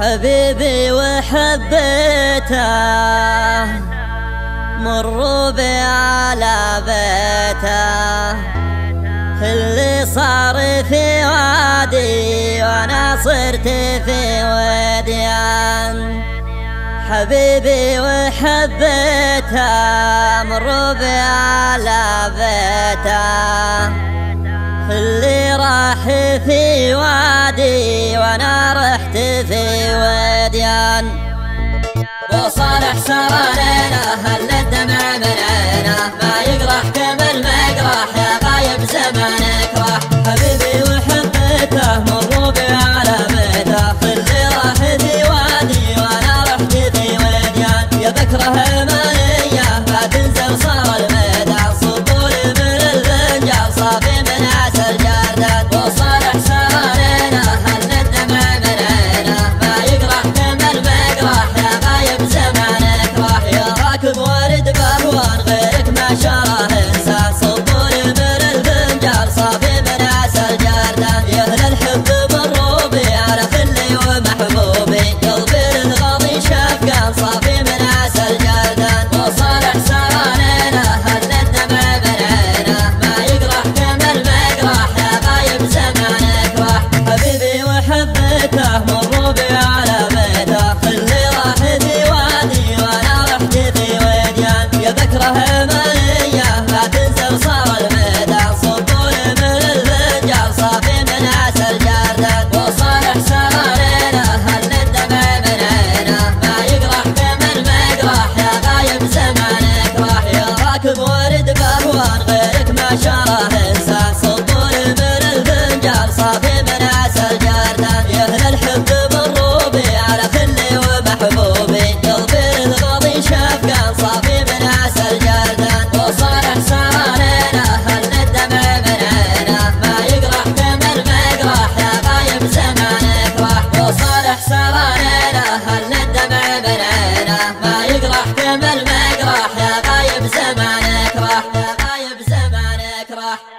حبيبي وحبيته مروا بي على بيته. اللي صار في وادي وأنا صرت في وديان. حبيبي وحبيته مروا بي على بيته. اللي راح في وادي وأنا رحت في وديان وصالح سرانينا هل الدمع من عينه ما يقرح كم المقرح يا غايب زمانك راح. حبيبي وحبيته غايب المقرح يا زمانك راح يا غايب زمانك راح.